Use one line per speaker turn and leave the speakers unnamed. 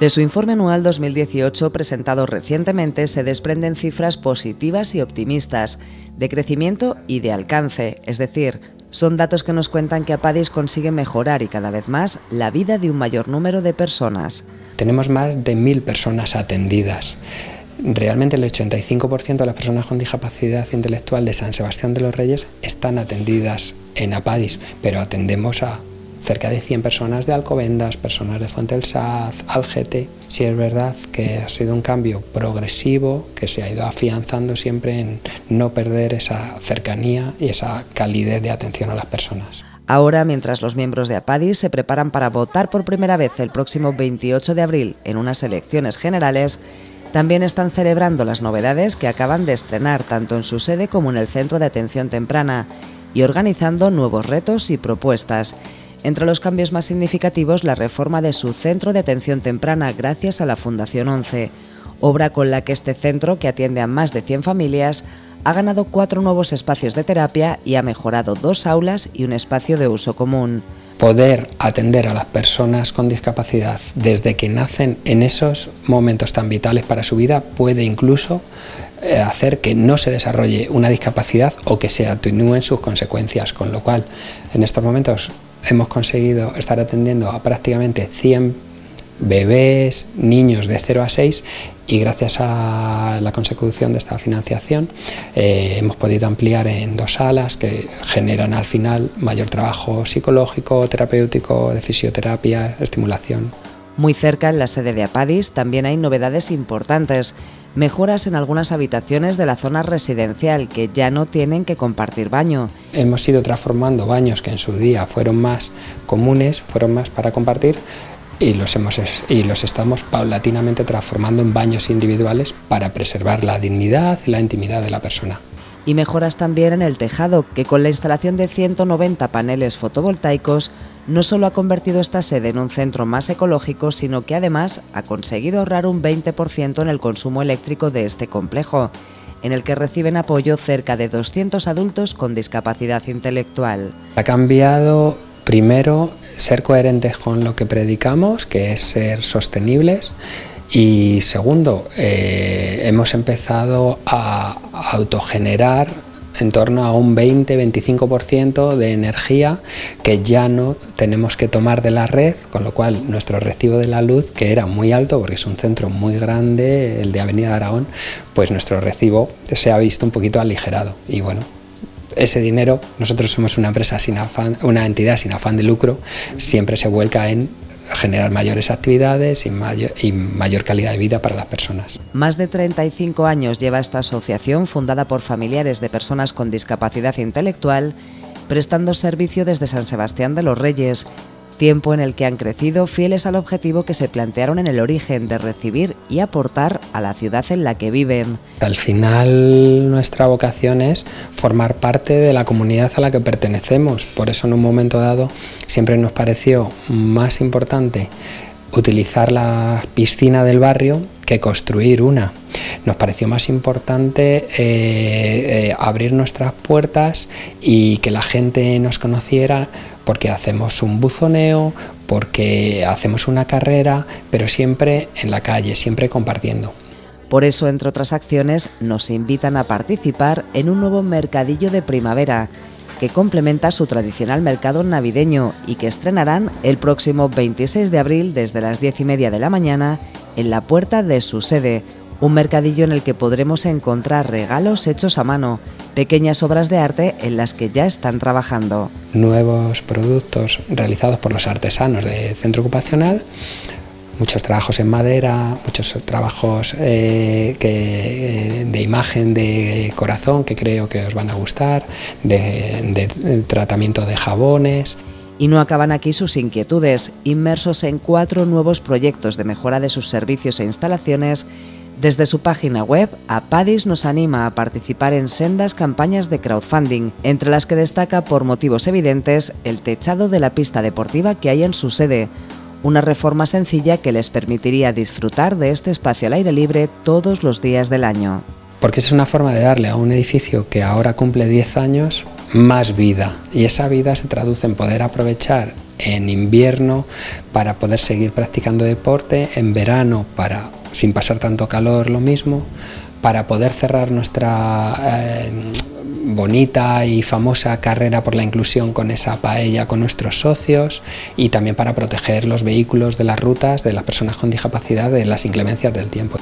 De su informe anual 2018 presentado recientemente se desprenden cifras positivas y optimistas, de crecimiento y de alcance, es decir, son datos que nos cuentan que Apadis consigue mejorar y cada vez más la vida de un mayor número de personas.
Tenemos más de mil personas atendidas. Realmente el 85% de las personas con discapacidad intelectual de San Sebastián de los Reyes están atendidas en Apadis, pero atendemos a cerca de 100 personas de Alcobendas, personas de Fuente del Saz, Algete. Sí es verdad que ha sido un cambio progresivo que se ha ido afianzando siempre en no perder esa cercanía y esa calidez de atención a las personas.
Ahora, mientras los miembros de APADIS se preparan para votar por primera vez el próximo 28 de abril en unas elecciones generales, también están celebrando las novedades que acaban de estrenar tanto en su sede como en el Centro de Atención Temprana y organizando nuevos retos y propuestas. Entre los cambios más significativos, la reforma de su centro de atención temprana gracias a la Fundación 11, obra con la que este centro, que atiende a más de 100 familias, ha ganado cuatro nuevos espacios de terapia y ha mejorado dos aulas y un espacio de uso común.
Poder atender a las personas con discapacidad desde que nacen en esos momentos tan vitales para su vida puede incluso eh, hacer que no se desarrolle una discapacidad o que se atenúen sus consecuencias, con lo cual en estos momentos hemos conseguido estar atendiendo a prácticamente 100 bebés, niños de 0 a 6 y gracias a la consecución de esta financiación eh, hemos podido ampliar en dos salas que generan al final mayor trabajo psicológico, terapéutico, de fisioterapia, estimulación.
Muy cerca, en la sede de Apadis, también hay novedades importantes. Mejoras en algunas habitaciones de la zona residencial que ya no tienen que compartir baño.
Hemos ido transformando baños que en su día fueron más comunes, fueron más para compartir, y los, hemos, y los estamos paulatinamente transformando en baños individuales para preservar la dignidad y la intimidad de la persona
y mejoras también en el tejado, que con la instalación de 190 paneles fotovoltaicos no solo ha convertido esta sede en un centro más ecológico, sino que además ha conseguido ahorrar un 20% en el consumo eléctrico de este complejo, en el que reciben apoyo cerca de 200 adultos con discapacidad intelectual.
Ha cambiado primero ser coherentes con lo que predicamos, que es ser sostenibles, y segundo, eh, hemos empezado a autogenerar en torno a un 20-25% de energía que ya no tenemos que tomar de la red, con lo cual nuestro recibo de la luz, que era muy alto porque es un centro muy grande, el de Avenida de Aragón, pues nuestro recibo se ha visto un poquito aligerado. Y bueno, ese dinero, nosotros somos una empresa sin afán, una entidad sin afán de lucro, siempre se vuelca en generar mayores actividades y mayor, calidad de vida para las personas.
Más de 35 años lleva esta asociación fundada por familiares de personas con discapacidad intelectual prestando servicio desde San Sebastián de los Reyes tiempo en el que han crecido fieles al objetivo que se plantearon en el origen de recibir y aportar a la ciudad en la que viven.
Al final nuestra vocación es formar parte de la comunidad a la que pertenecemos, por eso en un momento dado siempre nos pareció más importante utilizar la piscina del barrio que construir una. Nos pareció más importante eh, eh, abrir nuestras puertas y que la gente nos conociera porque hacemos un buzoneo, porque hacemos una carrera, pero siempre en la calle, siempre compartiendo.
Por eso, entre otras acciones, nos invitan a participar en un nuevo mercadillo de primavera que complementa su tradicional mercado navideño y que estrenarán el próximo 26 de abril desde las 10 y media de la mañana en la puerta de su sede, un mercadillo en el que podremos encontrar regalos hechos a mano, pequeñas obras de arte en las que ya están trabajando.
Nuevos productos realizados por los artesanos de centro ocupacional, muchos trabajos en madera, muchos trabajos eh, que, de imagen de corazón que creo que os van a gustar, de, de tratamiento de jabones.
Y no acaban aquí sus inquietudes, inmersos en cuatro nuevos proyectos de mejora de sus servicios e instalaciones desde su página web, Apadis nos anima a participar en sendas campañas de crowdfunding, entre las que destaca por motivos evidentes el techado de la pista deportiva que hay en su sede, una reforma sencilla que les permitiría disfrutar de este espacio al aire libre todos los días del año.
Porque es una forma de darle a un edificio que ahora cumple 10 años más vida y esa vida se traduce en poder aprovechar en invierno para poder seguir practicando deporte, en verano para sin pasar tanto calor lo mismo, para poder cerrar nuestra eh, bonita y famosa carrera por la inclusión con esa paella con nuestros socios y también para proteger los vehículos de las rutas de las personas con discapacidad de las inclemencias del tiempo.